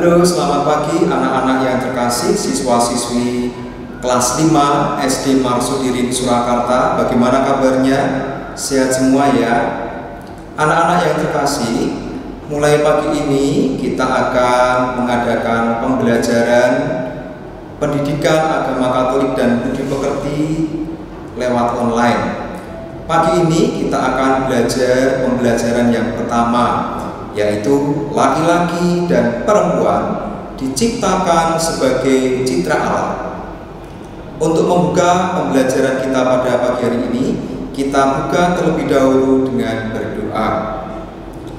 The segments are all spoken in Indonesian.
Halo, selamat pagi anak-anak yang terkasih, siswa-siswi kelas 5 SD Marsudirin Surakarta. Bagaimana kabarnya? Sehat semua ya? Anak-anak yang terkasih, mulai pagi ini kita akan mengadakan pembelajaran pendidikan agama Katolik dan budi pekerti lewat online. Pagi ini kita akan belajar pembelajaran yang pertama yaitu laki-laki dan perempuan diciptakan sebagai citra Allah. Untuk membuka pembelajaran kita pada pagi hari ini, kita buka terlebih dahulu dengan berdoa.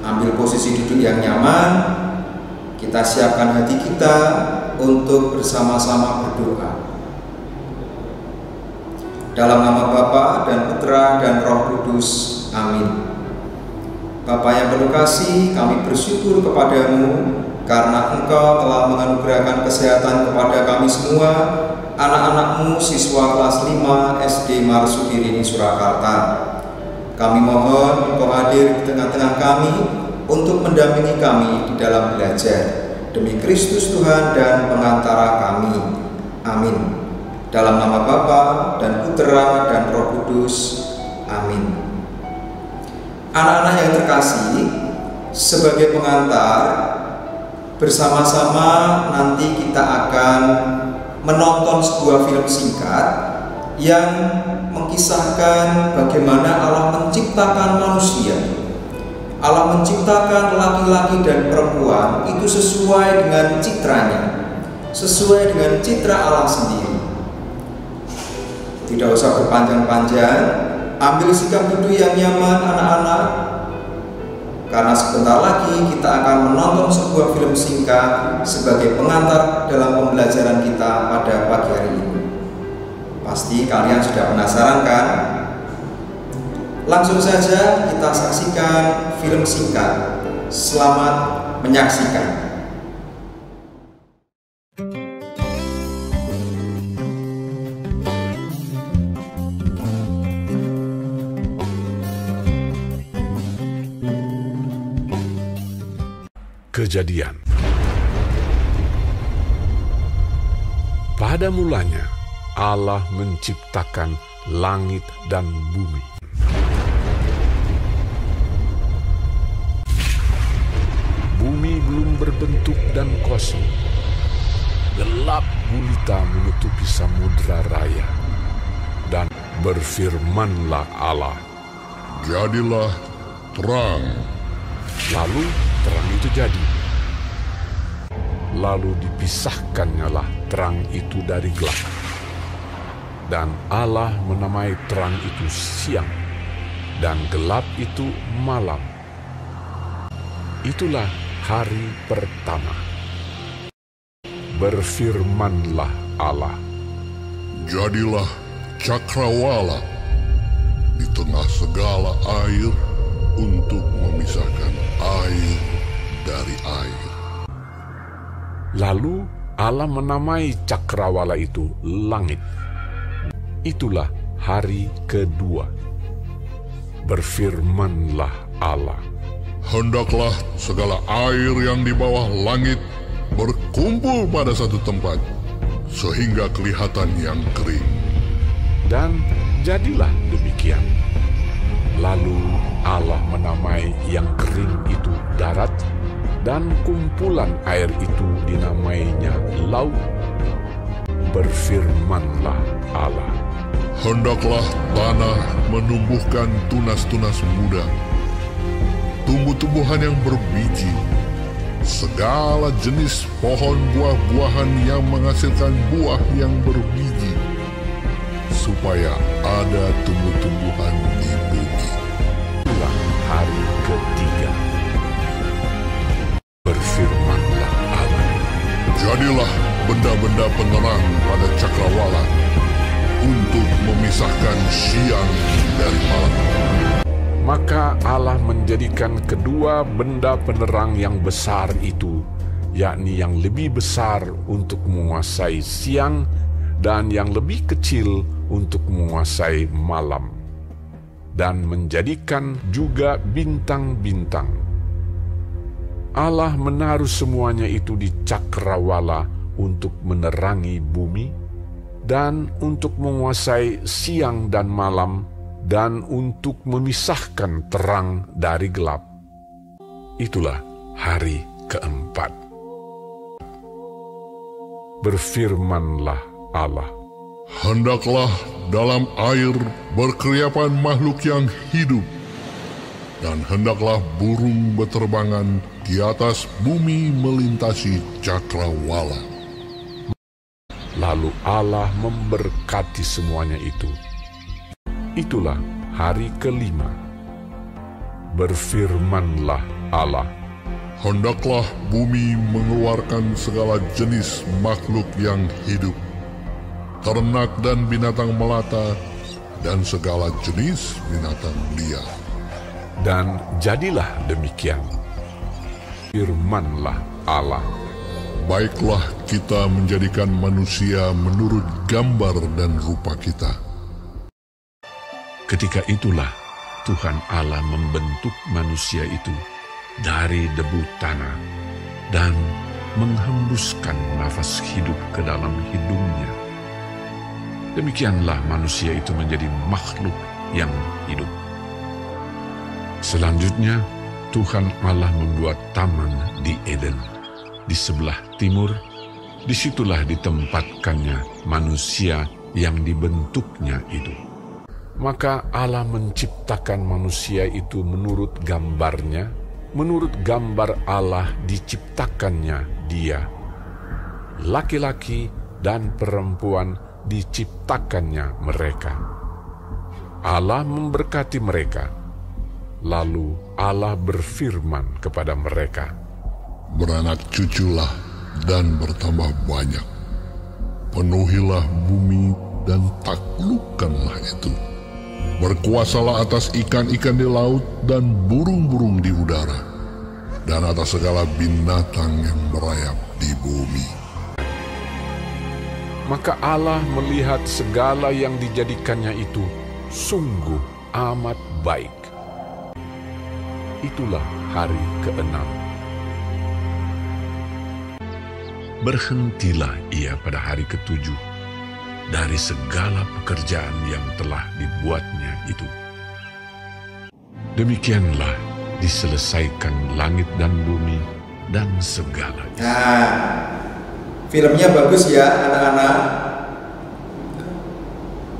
Ambil posisi duduk yang nyaman, kita siapkan hati kita untuk bersama-sama berdoa. Dalam nama Bapa dan Putra dan Roh Kudus. Amin. Bapa yang penuh kasih, kami bersyukur kepadamu karena Engkau telah menganugerahkan kesehatan kepada kami semua, anak-anakmu siswa kelas 5 SD Marsudirini Surakarta. Kami mohon Engkau hadir di tengah-tengah kami untuk mendampingi kami di dalam belajar. Demi Kristus Tuhan dan pengantara kami. Amin. Dalam nama Bapa dan Putra dan Roh Kudus. Amin. Anak-anak yang terkasih, sebagai pengantar, bersama-sama nanti kita akan menonton sebuah film singkat yang mengisahkan bagaimana Allah menciptakan manusia. Allah menciptakan laki-laki dan perempuan itu sesuai dengan citranya, sesuai dengan citra Allah sendiri. Tidak usah berpanjang-panjang, Ambil sikap duduk yang nyaman anak-anak. Karena sebentar lagi kita akan menonton sebuah film singkat sebagai pengantar dalam pembelajaran kita pada pagi hari ini. Pasti kalian sudah penasaran kan? Langsung saja kita saksikan film singkat. Selamat menyaksikan kejadian. Pada mulanya, Allah menciptakan langit dan bumi. Bumi belum berbentuk dan kosong. Gelap gulita menutupi samudra raya. Dan berfirmanlah Allah. Jadilah terang. Lalu terang itu jadi lalu dipisahkannyalah terang itu dari gelap. Dan Allah menamai terang itu siang, dan gelap itu malam. Itulah hari pertama. Berfirmanlah Allah. Jadilah cakrawala di tengah segala air untuk memisahkan air dari air. Lalu Allah menamai cakrawala itu langit. Itulah hari kedua. Berfirmanlah Allah. Hendaklah segala air yang di bawah langit berkumpul pada satu tempat, sehingga kelihatan yang kering. Dan jadilah demikian. Lalu Allah menamai yang kering itu darat, dan kumpulan air itu dinamainya laut. Berfirmanlah Allah. Hendaklah tanah menumbuhkan tunas-tunas muda, tumbuh-tumbuhan yang berbiji, segala jenis pohon buah-buahan yang menghasilkan buah yang berbiji, supaya ada tumbuh-tumbuhan di bumi. Hari ketiga. Jadilah benda-benda penerang pada cakrawala untuk memisahkan siang dari malam. Maka Allah menjadikan kedua benda penerang yang besar itu, yakni yang lebih besar untuk menguasai siang dan yang lebih kecil untuk menguasai malam, dan menjadikan juga bintang-bintang. Allah menaruh semuanya itu di cakrawala untuk menerangi bumi dan untuk menguasai siang dan malam dan untuk memisahkan terang dari gelap. Itulah hari keempat. Berfirmanlah Allah. Hendaklah dalam air berkeriapan makhluk yang hidup, dan hendaklah burung beterbangan di atas bumi melintasi cakrawala. Lalu Allah memberkati semuanya itu. Itulah hari kelima. Berfirmanlah Allah. Hendaklah bumi mengeluarkan segala jenis makhluk yang hidup, ternak dan binatang melata, dan segala jenis binatang liar. Dan jadilah demikian. Firmanlah Allah. Baiklah kita menjadikan manusia menurut gambar dan rupa kita. Ketika itulah Tuhan Allah membentuk manusia itu dari debu tanah dan menghembuskan nafas hidup ke dalam hidungnya. Demikianlah manusia itu menjadi makhluk yang hidup. Selanjutnya, Tuhan Allah membuat taman di Eden. Di sebelah timur, di situlah ditempatkannya manusia yang dibentuknya itu. Maka Allah menciptakan manusia itu menurut gambarnya, menurut gambar Allah diciptakannya dia. Laki-laki dan perempuan diciptakannya mereka. Allah memberkati mereka. Lalu Allah berfirman kepada mereka, Beranak cuculah dan bertambah banyak. Penuhilah bumi dan taklukkanlah itu. Berkuasalah atas ikan-ikan di laut dan burung-burung di udara, dan atas segala binatang yang merayap di bumi. Maka Allah melihat segala yang dijadikannya itu sungguh amat baik. Itulah hari keenam. Berhentilah ia pada hari ketujuh dari segala pekerjaan yang telah dibuatnya itu. Demikianlah diselesaikan langit dan bumi dan segalanya. Nah, filmnya bagus ya anak-anak.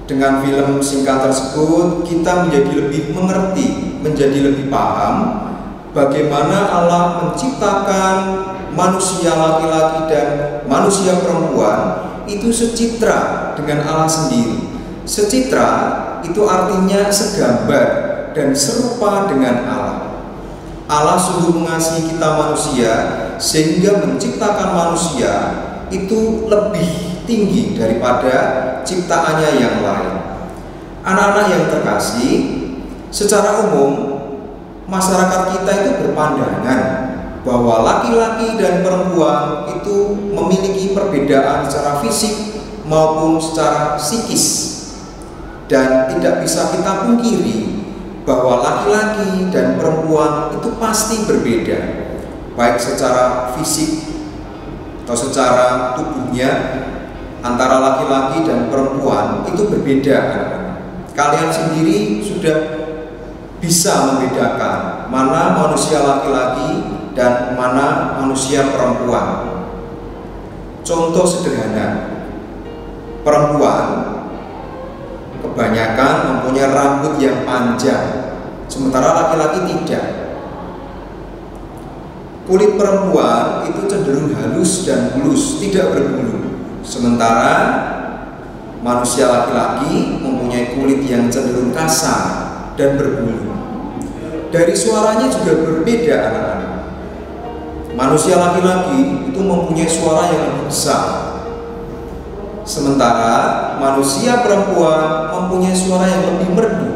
Dengan film singkat tersebut kita menjadi lebih mengerti, menjadi lebih paham bagaimana Allah menciptakan manusia laki-laki dan manusia perempuan itu secitra dengan Allah sendiri. Secitra itu artinya segambar dan serupa dengan Allah. Allah sungguh mengasihi kita manusia sehingga menciptakan manusia itu lebih tinggi daripada ciptaannya yang lain. Anak-anak yang terkasih, secara umum masyarakat kita itu berpandangan bahwa laki-laki dan perempuan itu memiliki perbedaan secara fisik maupun secara psikis. Dan tidak bisa kita pungkiri bahwa laki-laki dan perempuan itu pasti berbeda baik secara fisik atau secara tubuhnya. Antara laki-laki dan perempuan itu berbeda. Kalian sendiri sudah bisa membedakan mana manusia laki-laki dan mana manusia perempuan. Contoh sederhana, perempuan kebanyakan mempunyai rambut yang panjang, sementara laki-laki tidak. Kulit perempuan itu cenderung halus dan mulus, tidak berbulu. Sementara manusia laki-laki mempunyai kulit yang cenderung kasar dan berbulu. Dari suaranya juga berbeda anak-anak. Manusia laki-laki itu mempunyai suara yang besar. Sementara manusia perempuan mempunyai suara yang lebih merdu,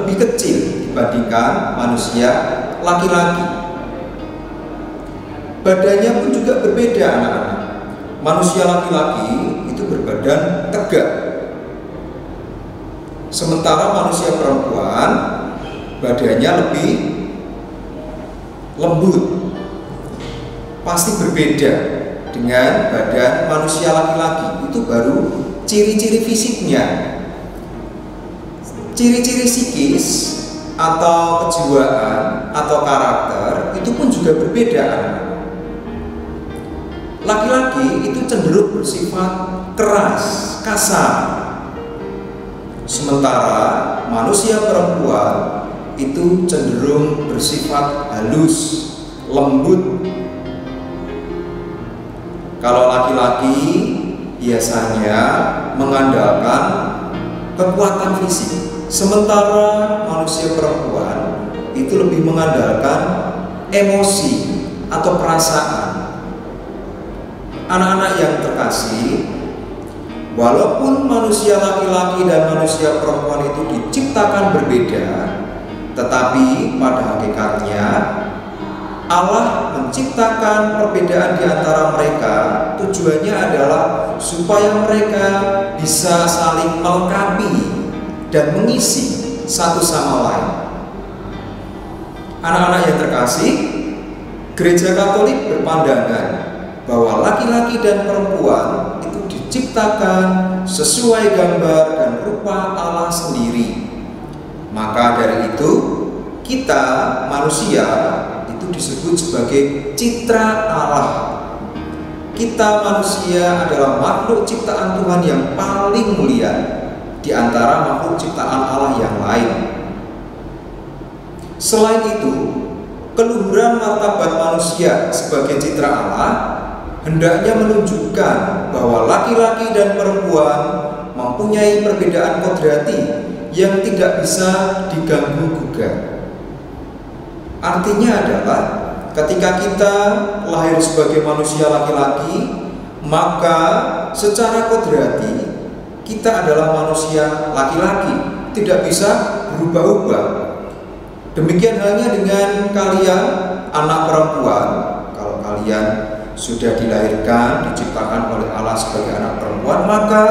lebih kecil dibandingkan manusia laki-laki. Badannya pun juga berbeda anak-anak. Manusia laki-laki itu berbadan tegak. Sementara manusia perempuan badannya lebih lembut pasti berbeda dengan badan manusia laki-laki. Itu baru ciri-ciri fisiknya. Ciri-ciri psikis atau kejiwaan atau karakter itu pun juga berbeda. Laki-laki itu cenderung bersifat keras, kasar. Sementara manusia perempuan itu cenderung bersifat halus, lembut. Kalau laki-laki biasanya mengandalkan kekuatan fisik, sementara manusia perempuan itu lebih mengandalkan emosi atau perasaan. Anak-anak yang terkasih, walaupun manusia laki-laki dan manusia perempuan itu diciptakan berbeda, tetapi pada hakikatnya Allah menciptakan perbedaan di antara mereka tujuannya adalah supaya mereka bisa saling melengkapi dan mengisi satu sama lain. Anak-anak yang terkasih, gereja Katolik berpandangan bahwa laki-laki dan perempuan itu diciptakan sesuai gambar dan rupa Allah sendiri. Maka dari itu, kita manusia itu disebut sebagai citra Allah. Kita manusia adalah makhluk ciptaan Tuhan yang paling mulia di antara makhluk ciptaan Allah yang lain. Selain itu, keluhuran martabat manusia sebagai citra Allah hendaknya menunjukkan bahwa laki-laki dan perempuan mempunyai perbedaan kodrati yang tidak bisa diganggu gugat. Artinya adalah ketika kita lahir sebagai manusia laki-laki, maka secara kodrati kita adalah manusia laki-laki, tidak bisa berubah-ubah. Demikian halnya dengan kalian anak perempuan. Kalau kalian sudah dilahirkan, diciptakan oleh Allah sebagai anak perempuan, maka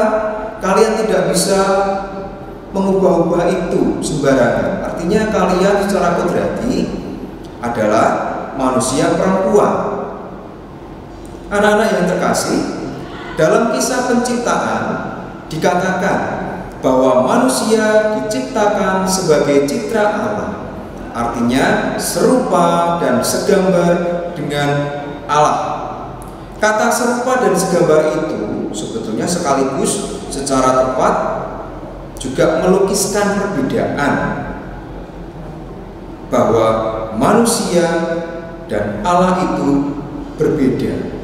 kalian tidak bisa mengubah-ubah itu sembarangan. Artinya kalian secara kodrati adalah manusia perempuan. Anak-anak yang terkasih, dalam kisah penciptaan dikatakan bahwa manusia diciptakan sebagai citra Allah. Artinya serupa dan segambar dengan Allah. Kata serupa dan segambar itu sebetulnya sekaligus secara tepat juga melukiskan perbedaan bahwa manusia dan Allah itu berbeda.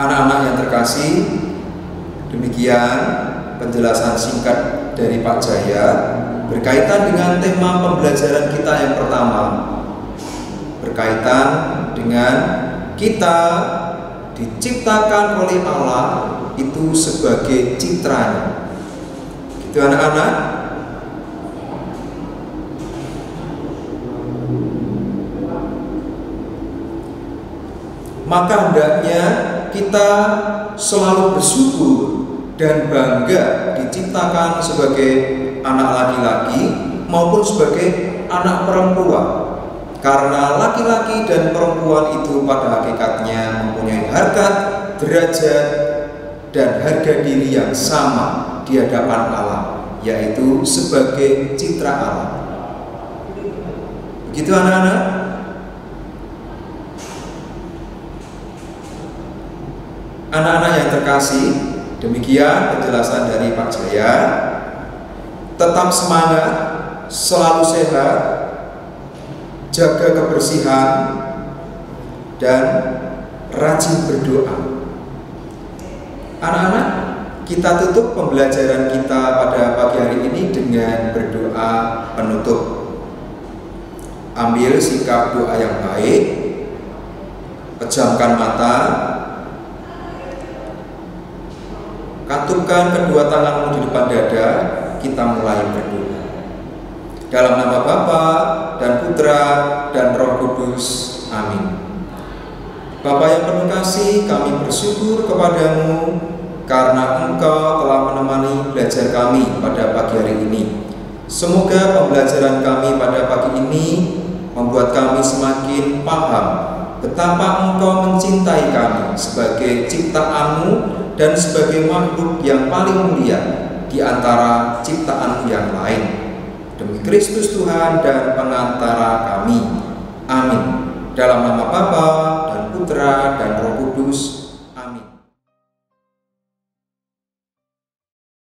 Anak-anak yang terkasih, demikian penjelasan singkat dari Pak Jaya berkaitan dengan tema pembelajaran kita yang pertama berkaitan dengan kita diciptakan oleh Allah itu sebagai citranya. Itu anak-anak. Maka hendaknya kita selalu bersyukur dan bangga diciptakan sebagai anak laki-laki maupun sebagai anak perempuan. Karena laki-laki dan perempuan itu pada hakikatnya mempunyai harkat, derajat, dan harga diri yang sama di hadapan Allah, yaitu sebagai citra Allah. Begitu anak-anak? Anak-anak yang terkasih, demikian penjelasan dari Pak Jaya. Tetap semangat, selalu sehat, jaga kebersihan, dan rajin berdoa. Anak-anak, kita tutup pembelajaran kita pada pagi hari ini dengan berdoa penutup. Ambil sikap doa yang baik, pejamkan mata, katupkan kedua tanganmu di depan dada, kita mulai berdoa. Dalam nama Bapa dan Putra dan Roh Kudus. Amin. Bapa yang penuh kasih, kami bersyukur kepadamu karena Engkau telah menemani belajar kami pada pagi hari ini. Semoga pembelajaran kami pada pagi ini membuat kami semakin paham betapa Engkau mencintai kami sebagai ciptaanmu dan sebagai makhluk yang paling mulia di antara ciptaan yang lain. Demi Kristus Tuhan dan pengantara kami. Amin. Dalam nama Bapa dan Putra dan Roh Kudus.